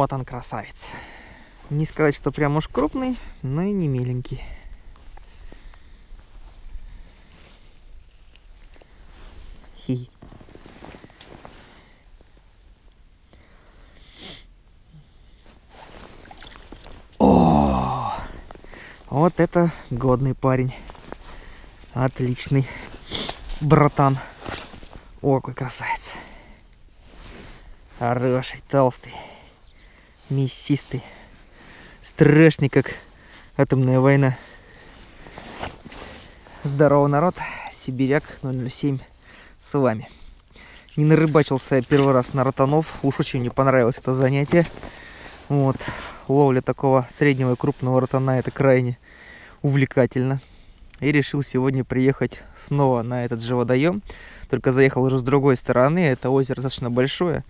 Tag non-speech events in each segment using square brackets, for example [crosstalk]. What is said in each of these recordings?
Вот он. Красавец. Не сказать, что прям уж крупный, но и не миленький. Хи. О, вот это годный парень. Отличный. Братан. О, какой красавец. Хороший, толстый, мясистый. Страшный, как атомная война. Здорово, народ. Сибиряк 007 с вами. Не нарыбачился я первый раз на ротанов. Уж очень мне понравилось это занятие. Вот. Ловля такого среднего и крупного ротана это крайне увлекательно. И решил сегодня приехать снова на этот же водоем. Только заехал уже с другой стороны. Это озеро достаточно большое.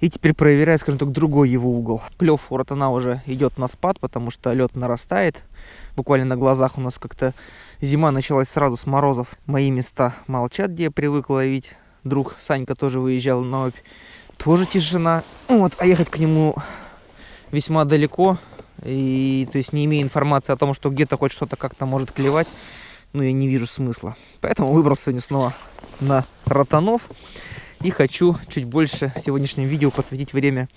И теперь проверяю, скажем так, другой его угол. Клев у ротана уже идет на спад, потому что лед нарастает. Буквально на глазах у нас как-то зима началась сразу с морозов. Мои места молчат, где я привык ловить. Друг Санька тоже выезжал на опь. Тоже тишина. Вот, а ехать к нему весьма далеко. И, то есть, не имея информации о том, что где-то хоть что-то как-то может клевать, ну, я не вижу смысла. Поэтому выбрал сегодня снова на ротанов. И хочу чуть больше в сегодняшнем видео посвятить время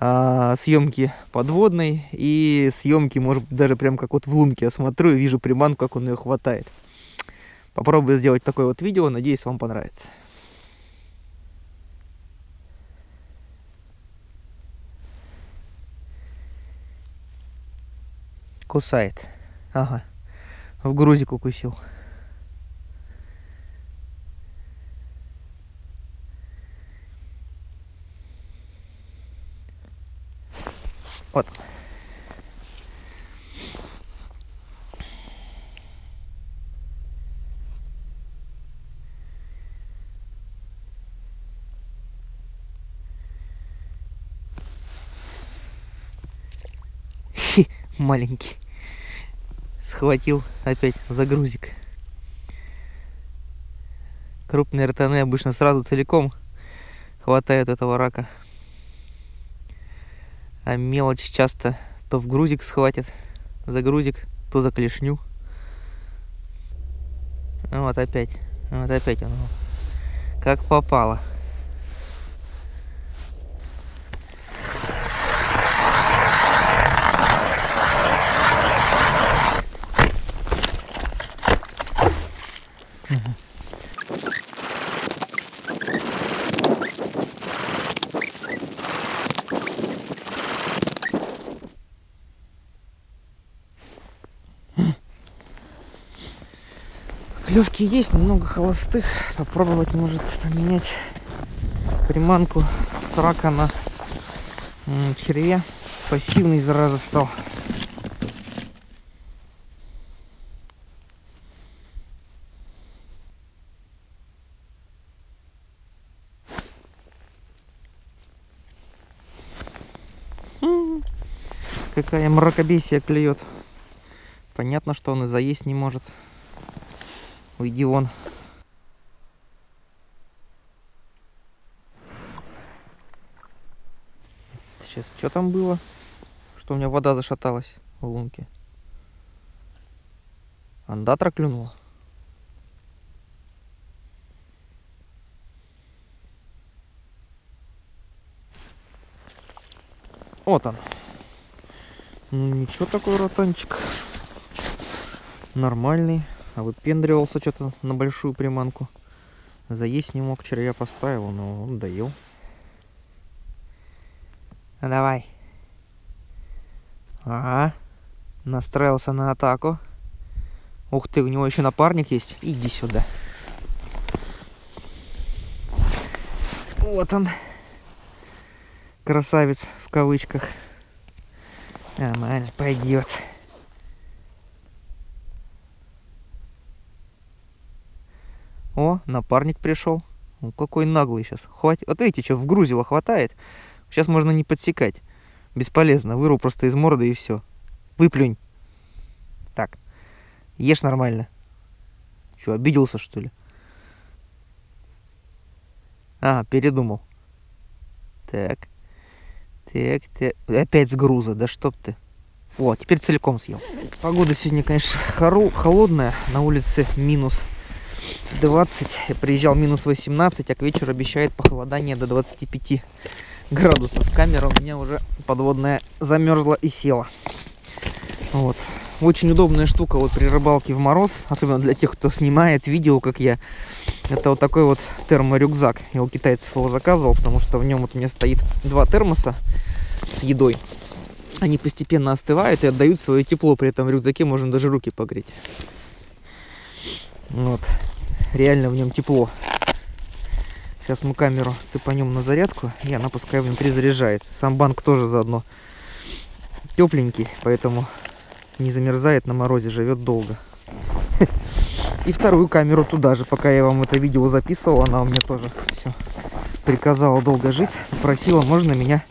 а, съемки подводной и съемки, может даже прям как вот в лунке я смотрю и вижу приманку, как он ее хватает. Попробую сделать такое вот видео, надеюсь, вам понравится. Кусает. Ага. В грузик укусил. Вот. Хи, маленький. Схватил опять загрузик. Крупные ртаны обычно сразу целиком хватают этого рака. А мелочь часто то в грузик схватит, за грузик, то за клешню. Вот опять, вот опять он. Как попало. Клевки есть, немного холостых. Попробовать может поменять приманку с рака на червя. Пассивный зараза стал. Какая мракобесия клюет. Понятно, что он и заесть не может. Уйди вон. Сейчас, что там было? Что у меня вода зашаталась в лунке. Андатра клюнула. Вот он. Ну ничего такой ротанчик. Нормальный. А выпендривался что-то на большую приманку. Заесть не мог, червя поставил, но он доел. Ну, давай. Ага. Настроился на атаку. Ух ты, у него еще напарник есть. Иди сюда. Вот он. Красавец в кавычках. Нормально, пойдет. О, напарник пришел. Ну, какой наглый сейчас. Хватит. Вот видите, что в грузило хватает. Сейчас можно не подсекать. Бесполезно. Вырву просто из морды и все. Выплюнь. Так. Ешь нормально. Что, обиделся, что ли? А, передумал. Так. Так, так. Опять с груза, да чтоб ты. О, теперь целиком съел. Погода сегодня, конечно, холодная. На улице минус 20. Я приезжал минус 18, а к вечеру обещает похолодание до 25 градусов. Камера у меня уже подводная замерзла и села. Вот. Очень удобная штука вот при рыбалке в мороз, особенно для тех, кто снимает видео, как я. Это вот такой вот терморюкзак. Я у китайцев его заказывал, потому что в нем вот у меня стоит два термоса с едой. Они постепенно остывают и отдают свое тепло. При этом в рюкзаке можно даже руки погреть. Вот. Реально в нем тепло. Сейчас мы камеру цепанем на зарядку, и она пускай внутри заряжается. Сам банк тоже заодно тепленький, поэтому не замерзает на морозе, живет долго. [laughs] И вторую камеру туда же, пока я вам это видео записывал, она у меня тоже все приказала долго жить. Просила, можно меня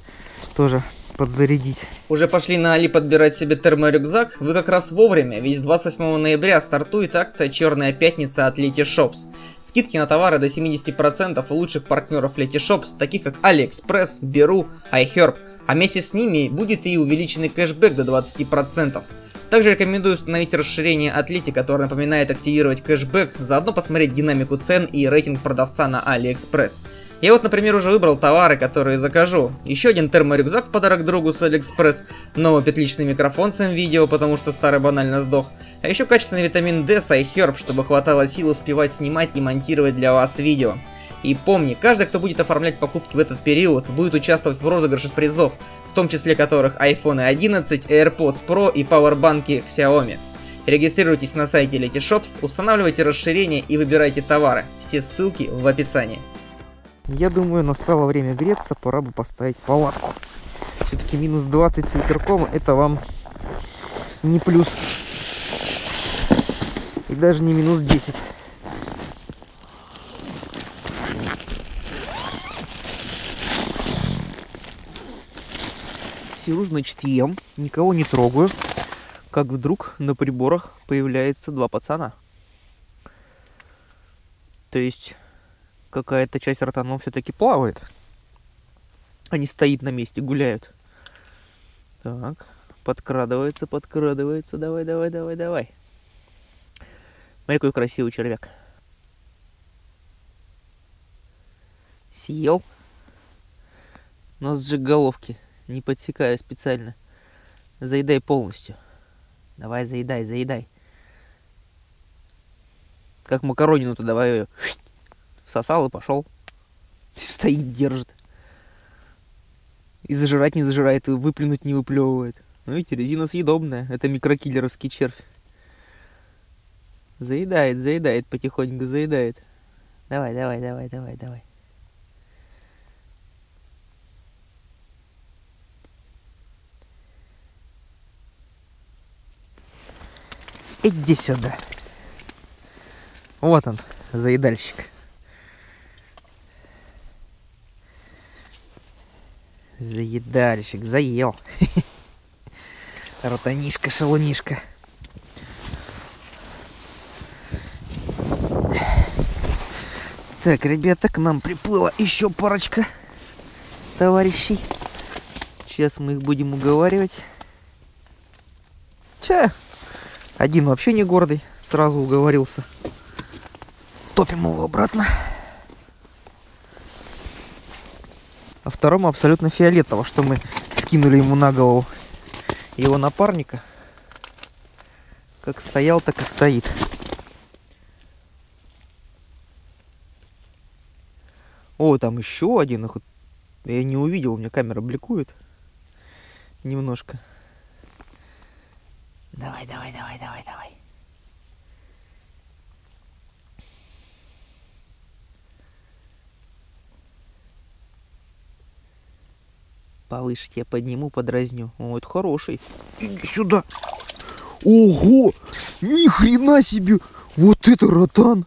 тоже подзарядить. Уже пошли на Али подбирать себе терморюкзак? Вы как раз вовремя, ведь с 28 ноября стартует акция «Черная пятница» от Leti Shops. Скидки на товары до 70% у лучших партнеров Letyshops, таких как AliExpress, Беру, iHerb, а вместе с ними будет и увеличенный кэшбэк до 20%. Также рекомендую установить расширение Атлети, которое напоминает активировать кэшбэк, заодно посмотреть динамику цен и рейтинг продавца на AliExpress. Я вот, например, уже выбрал товары, которые закажу. Еще один терморюкзак в подарок другу с AliExpress, новый петличный микрофон с видео, потому что старый банально сдох, а еще качественный витамин D с iHerb, чтобы хватало сил успевать снимать и монтировать для вас видео. И помни, каждый, кто будет оформлять покупки в этот период, будет участвовать в розыгрыше призов, в том числе которых iPhone 11, AirPods Pro и пауэрбанки Xiaomi. Регистрируйтесь на сайте Letyshops, устанавливайте расширение и выбирайте товары. Все ссылки в описании. Я думаю, настало время греться, пора бы поставить палатку. Все-таки минус 20 с ветерком, это вам не плюс. И даже не минус 10. Сижу, значит, ем, никого не трогаю. Как вдруг на приборах появляется два пацана. То есть какая-то часть ротанов все-таки плавает. Они стоит на месте, гуляют. Так, подкрадывается, подкрадывается. Давай, давай, давай, давай. Смотри, какой красивый червяк. Съел. Нос же головки не подсекаю специально. Заедай полностью. Давай, заедай, заедай. Как макаронину-то давай ее всосал и пошел. [laughs] Стоит, держит. И зажирать не зажирает, и выплюнуть не выплевывает. Ну видите, резина съедобная. Это микрокиллеровский червь. Заедает, заедает потихоньку, заедает. Давай, давай, давай, давай, давай. Иди сюда. Вот он, заедальщик. Заедальщик, заел. [laughs] Ротанишка, шалунишка. Так, ребята, к нам приплыла еще парочка товарищей. Сейчас мы их будем уговаривать. Че? Один вообще не гордый, сразу уговорился. Топим его обратно. А второму абсолютно фиолетово, что мы скинули ему на голову его напарника. Как стоял, так и стоит. О, там еще один. Я не увидел, у меня камера бликует. Немножко. Давай, давай, давай, давай, давай. Повыше я подниму, подразню. О, это хороший. Иди сюда. Ого! Ни хрена себе! Вот это ротан!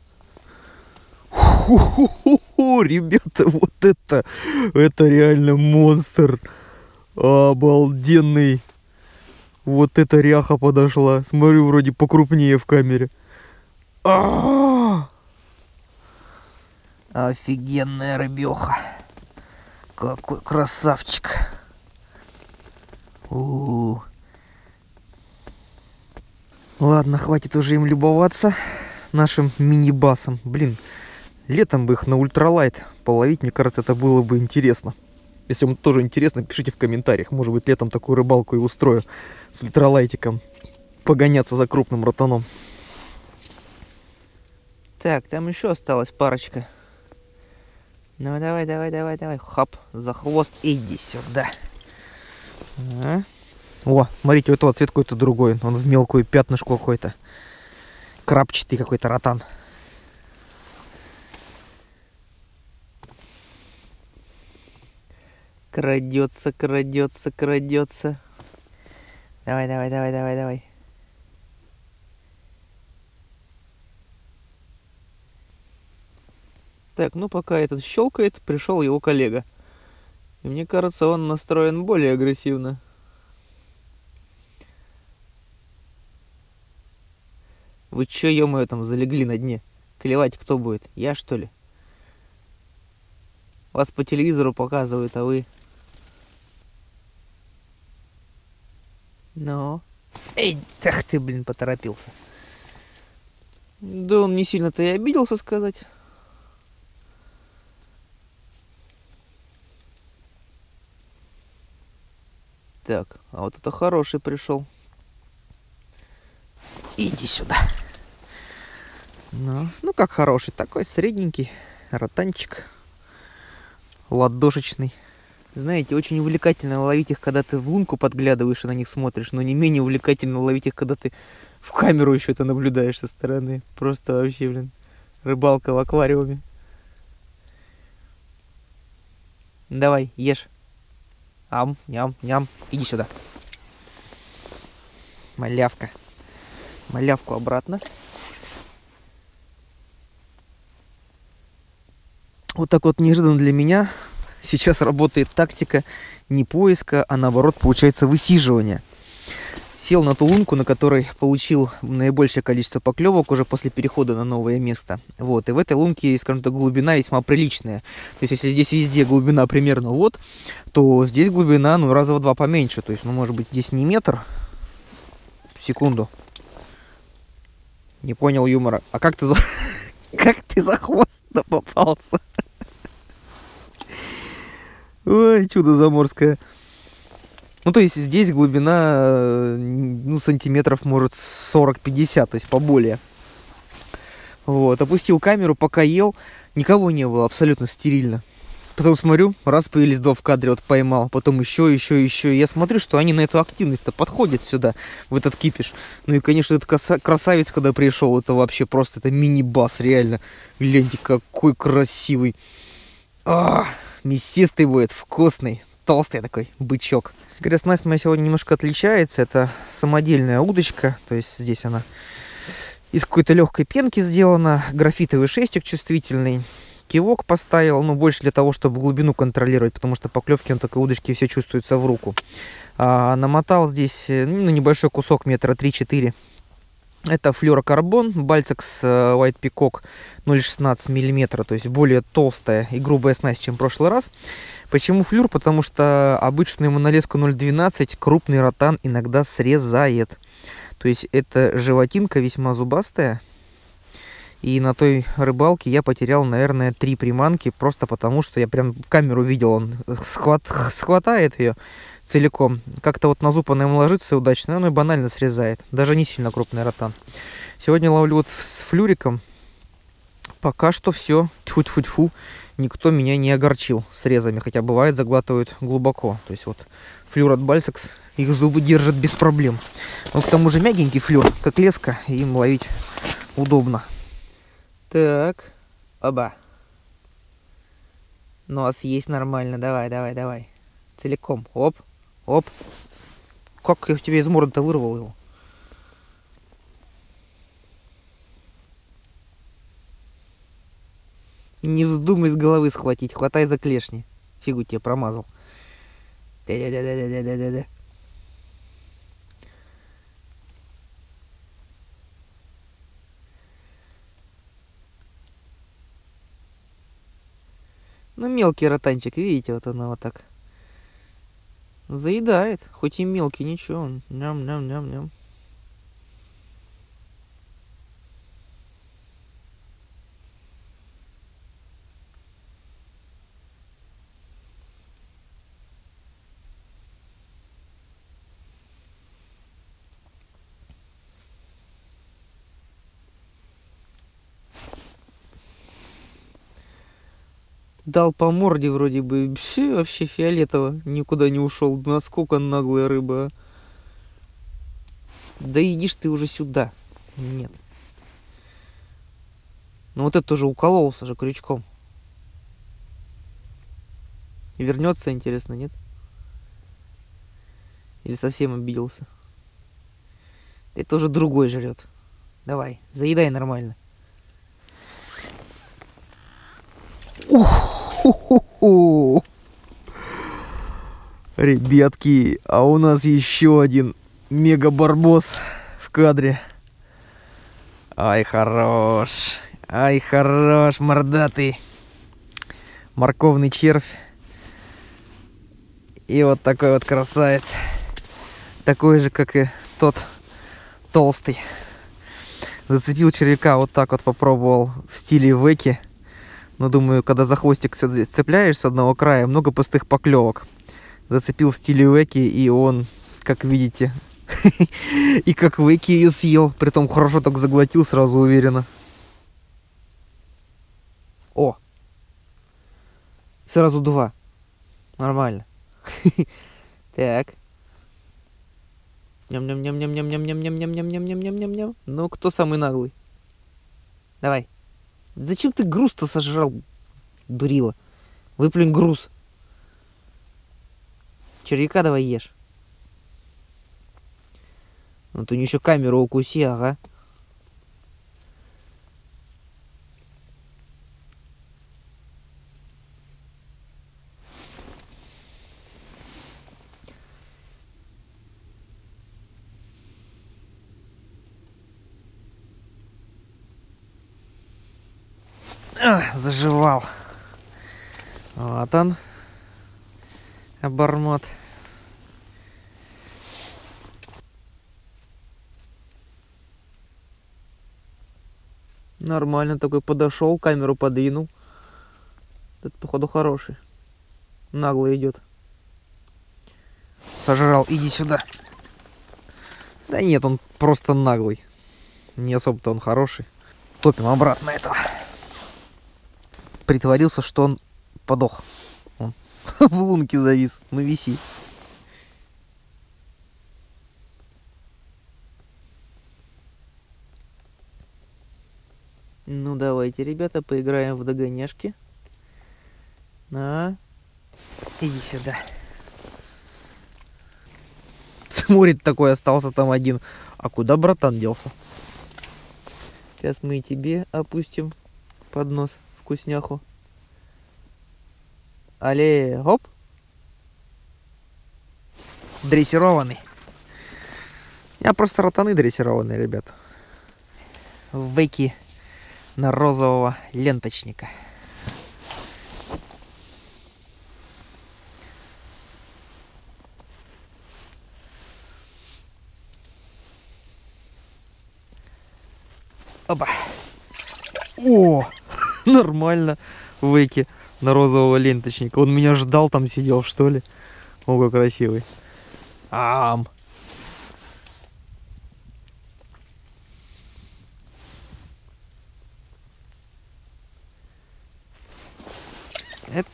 Хо-хо-хо, ребята, вот это, это реально монстр. Обалденный. Вот эта ряха подошла. Смотрю, вроде покрупнее в камере. А -а -а! Офигенная рыбеха. Какой красавчик. У -у -у. Ладно, хватит уже им любоваться нашим мини-басом. Блин, летом бы их на ультралайт половить, мне кажется, это было бы интересно. Если вам тоже интересно, пишите в комментариях. Может быть, летом такую рыбалку и устрою с ультралайтиком. Погоняться за крупным ротаном. Так, там еще осталась парочка. Ну давай, давай, давай, давай. Хап, за хвост иди сюда. А? О, смотрите, у этого цвет какой-то другой. Он в мелкую пятнышку какой-то. Крапчатый какой-то ротан. Крадется, крадется, крадется. Давай, давай, давай, давай, давай. Так, ну пока этот щелкает, пришел его коллега. И мне кажется, он настроен более агрессивно. Вы чё, ё там залегли на дне? Клевать кто будет? Я, что ли? Вас по телевизору показывают, а вы... Ну? Эй, так ты, блин, поторопился. Да он не сильно-то и обиделся сказать. Так, а вот это хороший пришел. Иди сюда. Ну, ну как хороший, такой средненький ротанчик, ладошечный. Знаете, очень увлекательно ловить их, когда ты в лунку подглядываешь и на них смотришь, но не менее увлекательно ловить их, когда ты в камеру еще это наблюдаешь со стороны. Просто вообще, блин, рыбалка в аквариуме. Давай, ешь. Ам, ням, ням. Иди сюда. Малявка. Малявку обратно. Вот так вот неожиданно для меня сейчас работает тактика не поиска, а наоборот получается высиживание. Сел на ту лунку, на которой получил наибольшее количество поклевок уже после перехода на новое место. Вот. И в этой лунке, скажем так, глубина весьма приличная. То есть, если здесь везде глубина примерно вот, то здесь глубина, ну, раза в два поменьше. То есть, ну, может быть, здесь не метр. Секунду. Не понял юмора. А как ты за... [laughs] как ты за хвост попался? Ой, чудо заморское. Ну, то есть здесь глубина, э, ну, сантиметров, может, 40-50, то есть поболее. Вот, опустил камеру, пока ел, никого не было, абсолютно стерильно. Потом смотрю, раз появились два в кадре, вот поймал, потом еще, еще, еще. Я смотрю, что они на эту активность-то подходят сюда, в этот кипиш. Ну и, конечно, этот красавец, когда пришел, это вообще просто, это мини-бас, реально. Гляньте, какой красивый. А, мясистый будет, вкусный толстый такой бычок. Говоря, снасть моя сегодня немножко отличается. Это самодельная удочка, то есть здесь она из какой-то легкой пенки сделана, графитовый шестик чувствительный. Кивок поставил, ну, больше для того, чтобы глубину контролировать, потому что поклевки на такой удочке все чувствуются в руку. А, намотал здесь ну, небольшой кусок метра 3-4 это флюорокарбон, Бальцекс э, White Peacock 0,16 мм, то есть более толстая и грубая снасть, чем в прошлый раз. Почему флюр? Потому что обычную монолеску 0,12 крупный ротан иногда срезает. То есть это животинка весьма зубастая. И на той рыбалке я потерял, наверное, три приманки, просто потому что я прям в камеру видел, он схват, схватает ее целиком. Как-то вот на зуб она ему ложится удачно, но и банально срезает. Даже не сильно крупный ротан. Сегодня ловлю вот с флюриком. Пока что все, тьфу-тьфу-тьфу, никто меня не огорчил срезами, хотя бывает заглатывают глубоко. То есть вот флюр от Бальсекс, их зубы держат без проблем. Но к тому же мягенький флюр, как леска, им ловить удобно. Так, оба. Нос есть нормально, давай, давай, давай. Целиком, оп. Оп. Как я тебе из морды-то вырвал его? Не вздумай с головы схватить, хватай за клешни. Фигу тебе промазал. Да-да-да-да-да-да-да. Ну, мелкий ротанчик, видите, вот она вот так заедает хоть и мелкий ничего. Ням ням ням ням дал по морде вроде бы. Все вообще фиолетово. Никуда не ушел. Насколько наглая рыба. А. Да идишь ты уже сюда. Нет. Ну вот это тоже укололся же крючком. Вернется, интересно, нет? Или совсем обиделся? Это уже другой жрет. Давай, заедай нормально. Ух! Ху-ху-ху. Ребятки, а у нас еще один мега-барбос в кадре. Ай, хорош. Ай, хорош, мордатый. Морковный червь. И вот такой вот красавец. Такой же, как и тот толстый. Зацепил червяка, вот так вот попробовал в стиле веки. Но думаю, когда за хвостик цепляешь с одного края, много пустых поклевок. Зацепил в стиле веки, и он, как видите, [laughs] и как веки ее съел. Притом хорошо так заглотил, сразу уверенно. О! Сразу два. Нормально. [laughs] Так. Ням-ням-ням-ням-ням-ням-ням-ням-ням-ням-ням-ням-ням-ням. Ну, кто самый наглый? Давай. Зачем ты груз-то сожрал, дурила? Выплюнь груз. Червяка давай ешь. Ну ты еще камеру укуси, ага. Заживал. Вот он. Обормот. Нормально такой подошел, камеру подвинул. Этот, походу, хороший. Нагло идет. Сожрал, иди сюда. Да нет, он просто наглый. Не особо-то он хороший. Топим обратно этого притворился, что он подох. Он [laughs] в лунке завис. Ну виси. Ну давайте, ребята, поиграем в догоняшки. На. Иди сюда. Смотрит такой остался там один. А куда братан делся? Сейчас мы тебе опустим под нос вкусняху. Але, гоп. Дрессированный. Я просто ротаны дрессированные, ребят. Вейки на розового ленточника. Опа. О! [laughs] Нормально. Вейки на розового ленточника. Он меня ждал, там сидел, что ли. О, как красивый. Ам. Эп.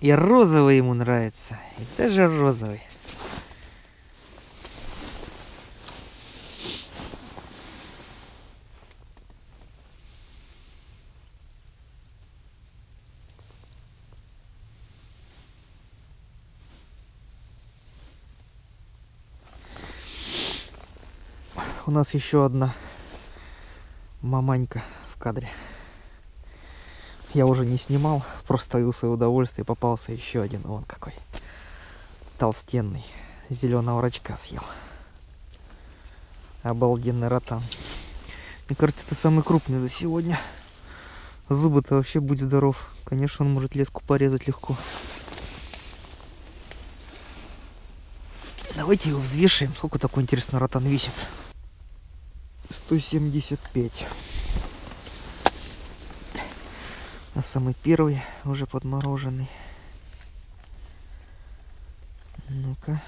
И розовый ему нравится. И даже розовый. У нас еще одна маманька в кадре. Я уже не снимал, просто ловил свое удовольствие, попался еще один, вон какой. Толстенный, зеленого рачка съел. Обалденный ротан. Мне кажется, это самый крупный за сегодня. Зубы-то вообще будь здоров. Конечно, он может леску порезать легко. Давайте его взвешиваем. Сколько такой интересно ротан весит? 175. А самый первый уже подмороженный. Ну-ка.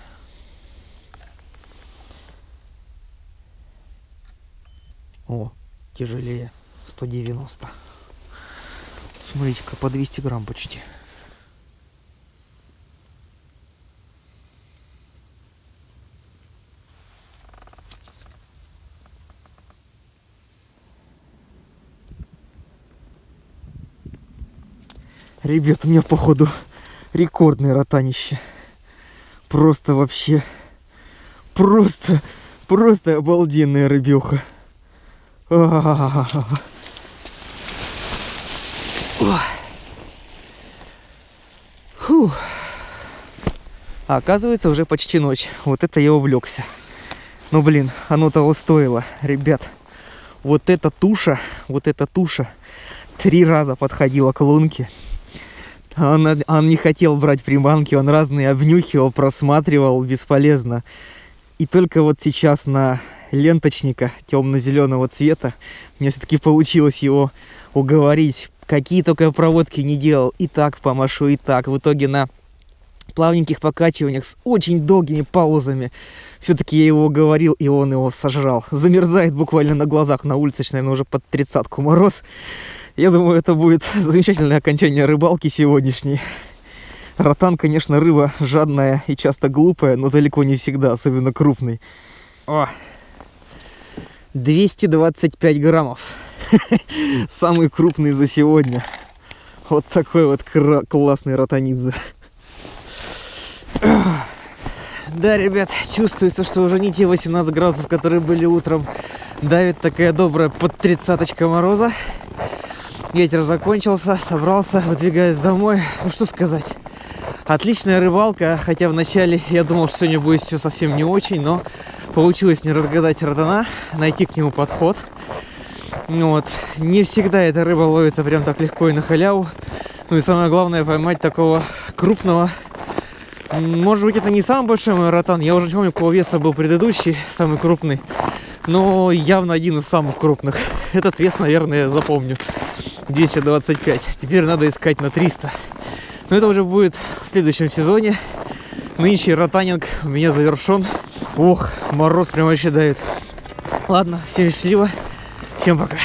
О, тяжелее. 190. Смотрите-ка, по 200 грамм почти. Ребят, у меня походу рекордное ротанище. Просто вообще, просто, просто обалденная рыбеха. А оказывается, уже почти ночь. Вот это я увлекся. Ну, блин, оно того стоило, ребят. Вот эта туша, вот эта туша три раза подходила к лунке. Он, он не хотел брать приманки, он разные обнюхивал, просматривал, бесполезно. И только вот сейчас на ленточника темно-зеленого цвета мне все-таки получилось его уговорить какие только проводки не делал, и так помашу, и так. В итоге на плавненьких покачиваниях с очень долгими паузами. Все-таки я его говорил, и он его сожрал. Замерзает буквально на глазах на улице, наверное, уже под тридцатку мороз. Я думаю, это будет [laughs] замечательное окончание рыбалки сегодняшней. Ротан, конечно, рыба жадная и часто глупая, но далеко не всегда, особенно крупный. О! 225 граммов. [laughs] Самый крупный за сегодня. Вот такой вот классный ротанидзе. [clears throat] Да, ребят, чувствуется, что уже не те 18 градусов, которые были утром. Давит такая добрая под тридцаточка мороза. Ветер закончился, собрался, выдвигаюсь домой. Ну что сказать. Отличная рыбалка, хотя вначале я думал, что сегодня будет все совсем не очень, но получилось не разгадать ротана, найти к нему подход. Вот. Не всегда эта рыба ловится прям так легко и на халяву. Ну и самое главное поймать такого крупного. Может быть, это не самый большой ротан. Я уже не помню, какого веса был предыдущий, самый крупный. Но явно один из самых крупных. Этот вес, наверное, запомню. 225. Теперь надо искать на 300. Но это уже будет в следующем сезоне. Нынче ротанинг у меня завершен. Ох, мороз прям вообще давит. Ладно, всем счастливо. Всем пока.